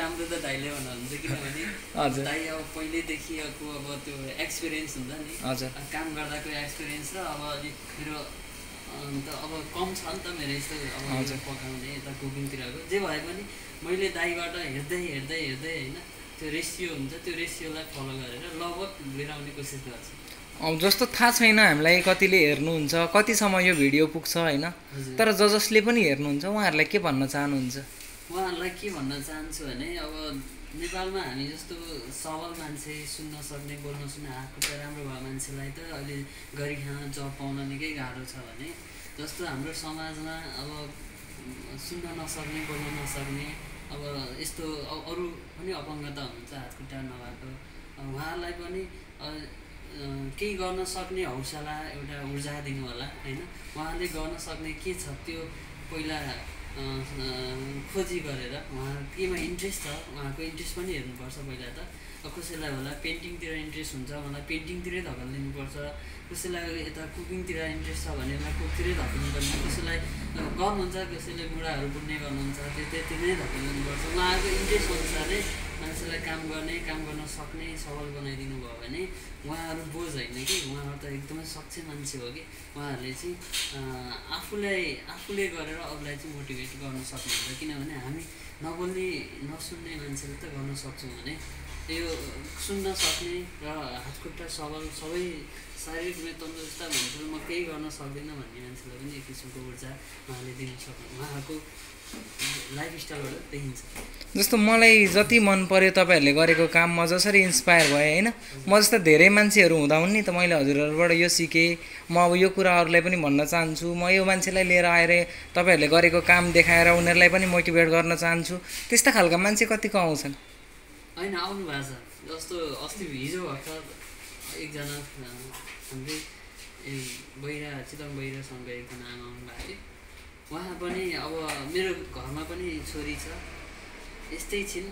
राम्रो त दाइले भन्नुहुन्छ किनभने हजुर। दाइ अब पहिल्यैदेखिको अब त्यो एक्सपिरियन्स हुन्छ नि। हजुर। काम गर्दाको एक्सपिरियन्स र अब अलिक मेरो अन्त अब कम छ नि त मेरो यस्तो अब। पकाउने यता कुकिङतिरको। जे भए पनि मैले दाइबाट हेर्दै हेर्दै हेर्दै होइन त्यो रेसियो हुन्छ त्यो रेसियोलाई फलो गरेर लगभग लिएर आउने कोसिस गर्छु। अब जस्तो थाहा छैन हामीलाई कतिले हेर्नुहुन्छ कतिसम्म यो भिडियो पुग्छ होइन। तर ज जसले पनि हेर्नुहुन्छ उहाँहरूलाई के भन्न चाहनुहुन्छ? उहाँहरूलाई के भन्न चाहन्छु भने अब नेपालमा हामी जस्तो सबल मान्छे सुन्न सक्ने बोल्न सुन्ने आएको त राम्रो भयो मान्छेलाई त अहिले गरी खान जब पाउन निकै गाह्रो छ भने जस्तो हाम्रो समाजमा अब सुन्न नसक्ने बोल्न नसक्ने अब यस्तो अरू पनि अपङ्गता हुन्छ हातखुट्टा नभएको। अ, उहाँहरूलाई पनि केही गर्न सक्ने हौसला एउटा ऊर्जा दिनु होला होइन? उहाँले गर्न सक्ने के छ त्यो पहिला खोजी गरेर उहाँ केमा इन्ट्रेस्ट छ उहाँको इन्ट्रेस्ट पनि हेर्नुपर्छ पहिला त। कसैलाई होला पेन्टिङतिर इन्ट्रेस्ट हुन्छ उहाँलाई पेन्टिङतिरै धकलिदिनुपर्छ कसैलाई यता कुकिङतिर इन्ट्रेस्ट छ भने उसलाई कुकतिरै धकिदिनुपर्छ कसैलाई गम हुन्छ कसैले मुढाहरू बुन्ने गर्नुहुन्छ त्यो त्यति नै धकिदिनुपर्छ उहाँको इन्ट्रेस्ट अनुसारै मान्छेलाई काम गर्ने काम गर्न सक्ने सबल बनाइदिनु भयो भने उहाँहरू बोझ होइन कि? उहाँहरू त एकदमै सक्षम मान्छे हो कि? उहाँहरूले चाहिँ आफूलाई आफूले गरेर अरूलाई चाहिँ मोटिभेट गर्न सक्नुहुन्छ। किनभने हामी नबोल्ने नसुन्ने मान्छेले त गर्न सक्छौँ भने यो सुन्न सक्ने र हातखुट्टा सबल सबै शारीरिक रूपमा तन्दुरुस्त मान्छेले म केही गर्न सक्दिनँ भन्ने मान्छेलाई पनि एक किसिमको ऊर्जा उहाँले दिन सक्नु उहाँको जस्तो मलाई जति मन पर्यो तपाईँहरूले गरेको काम म जसरी इन्सपायर भएँ होइन? म जस्तो धेरै मान्छेहरू हुँदा हुन् नि त मैले हजुरहरूबाट यो सिकेँ म अब यो कुराहरूलाई पनि भन्न चाहन्छु म यो मान्छेलाई लिएर आएर तपाईँहरूले गरेको काम देखाएर उनीहरूलाई पनि मोटिभेट गर्न चाहन्छु त्यस्ता खालका मान्छे कतिको आउँछन्? होइन आउनु भएको छ। जस्तो अस्ति हिजो भर्खर एकजना हाम्रै ए बहिरा चितवन बहिरासँग एकजना आमा आउनु भएको थियो। उहाँ पनि अब मेरो घरमा पनि छोरी छ। यस्तै छिन्।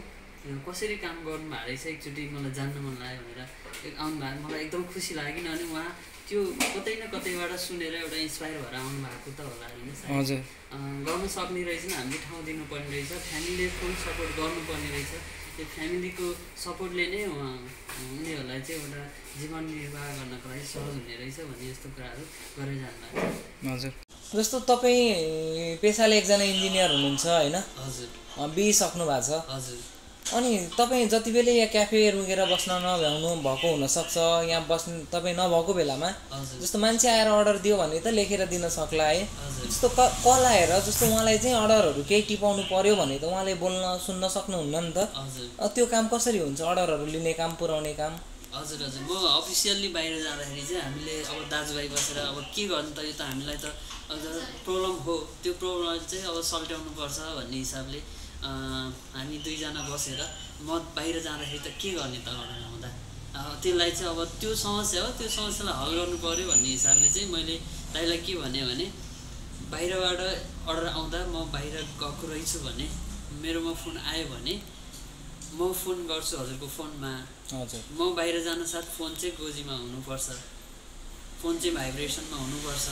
कसरी काम गर्नु भएको रहेछ एकचोटि मलाई जान्न मन लाग्यो भनेर एक- आउनु भएको मलाई एकदम खुसी लाग्यो किनभने उहाँ त्यो कतै न कतैबाट सुनेर एउटा इन्सपायर भएर आउनु भएको त होला होइन। हजुर। गर्नु सक्ने रहेछन् हामीले ठाउँ दिनुपर्ने रहेछ फ्यामिलीले फुल सपोर्ट गर्नुपर्ने रहेछ। त्यो फ्यामिलीको सपोर्टले नै उनीहरूलाई चाहिँ एउटा जीवन निर्वाह गर्नको लागि सहज हुने रहेछ भन्ने यस्तो कुराहरू गरेर छ। हजुर। जस्तो तपाईँ पेसाले एकजना इन्जिनियर हुनुहुन्छ होइन? हजुर। अँ, बिई सक्नु भएको छ। हजुर। अनि तपाईँ जति बेला यहाँ क्याफे रुँगेर बस्न नभ्याउनु भएको हुनसक्छ यहाँ बस्नु तपाईँ नभएको बेलामा जस्तो मान्छे आएर अर्डर दियो भने त लेखेर दिन सक्ला है। जस्तो क कल आएर जस्तो उहाँलाई चाहिँ अर्डरहरू केही टिपाउनु पर्यो भने त उहाँले बोल्न सुन्न सक्नुहुन्न नि त। त्यो काम कसरी हुन्छ? अर्डरहरू लिने काम पुऱ्याउने काम? हजुर हजुर। म अफिसियल्ली बाहिर जाँदाखेरि चाहिँ हामीले अब दाजुभाइ बसेर अब के गर्नु त यो त हामीलाई त प्रब्लम हो। त्यो प्रब्लम चाहिँ अब सल्ट्याउनु पर्छ भन्ने हिसाबले हामी दुईजना बसेर म बाहिर जाँदाखेरि त के गर्ने त आउँदा अँ, त्यसलाई चाहिँ अब त्यो समस्या हो त्यो समस्यालाई हल गर्नु पऱ्यो भन्ने हिसाबले चाहिँ मैले दाइलाई के भने भने बाहिरबाट अर्डर आउँदा म बाहिर गएको रहेछु भने मेरोमा फोन आयो भने म फोन गर्छु हजुरको फोनमा। हजुर। म बाहिर जान साथ फोन चाहिँ गोजीमा हुनुपर्छ। फोन चाहिँ भाइब्रेसनमा हुनुपर्छ।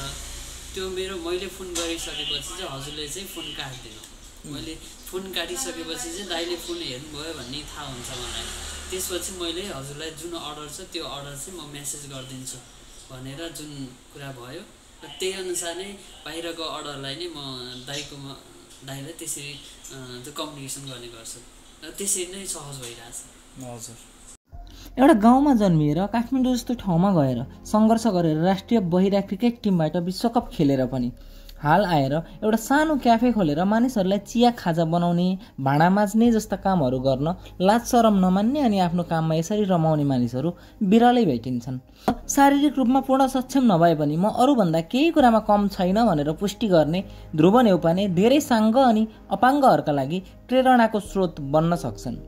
त्यो मेरो मैले फोन गरिसकेपछि चाहिँ हजुरले चाहिँ फोन काटिदिनु मैले फोन काटिसकेपछि चाहिँ दाइले फोन हेर्नुभयो भन्ने थाहा हुन्छ मलाई। त्यसपछि मैले हजुरलाई जुन अर्डर छ त्यो अर्डर चाहिँ म मेसेज गरिदिन्छु भनेर जुन कुरा भयो। र त्यही अनुसार नै बाहिरको अर्डरलाई नै म दाइकोमा दाइलाई त्यसरी त्यो कम्युनिकेसन गर्ने गर्छु। र त्यसरी नै सहज भइरहेछ। हजुर। एउटा गाउँमा जन्मिएर काठमाडौँ जस्तो ठाउँमा गएर सङ्घर्ष गरेर राष्ट्रिय बहिरा क्रिकेट टिमबाट विश्वकप खेलेर पनि हाल आएर एउटा सानो क्याफे खोलेर मानिसहरूलाई चिया खाजा बनाउने भाँडा माझ्ने जस्ता कामहरू गर्न लाज सरम नमान्ने अनि आफ्नो काममा यसरी रमाउने मानिसहरू बिरलै भेटिन्छन्। शारीरिक रूपमा पूर्ण सक्षम नभए पनि म अरूभन्दा केही कुरामा कम छैन भनेर पुष्टि गर्ने ध्रुव नेउपाने धेरै साङ्ग अनि अपाङ्गहरूका लागि प्रेरणाको स्रोत बन्न सक्छन्।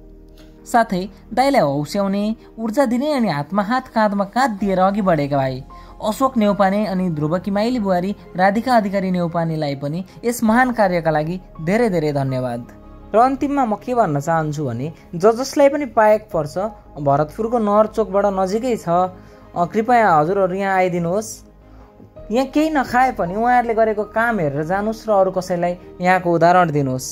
साथै दाइलाई हौस्याउने ऊर्जा दिने अनि हातमा हात काँधमा काँध दिएर अघि बढेका भाइ अशोक नेउपाने अनि ध्रुवकी माइली बुहारी राधिका अधिकारी नेउपानेलाई पनि यस महान कार्यका लागि धेरै धेरै धन्यवाद। र अन्तिममा म के भन्न चाहन्छु भने ज जसलाई पनि पाएक पर्छ भरतपुरको नहरचोकबाट नजिकै छ। कृपया हजुरहरू यहाँ आइदिनुहोस्। यहाँ केही नखाए पनि उहाँहरूले गरेको काम हेरेर जानुहोस् र अरू कसैलाई यहाँको उदाहरण दिनुहोस्।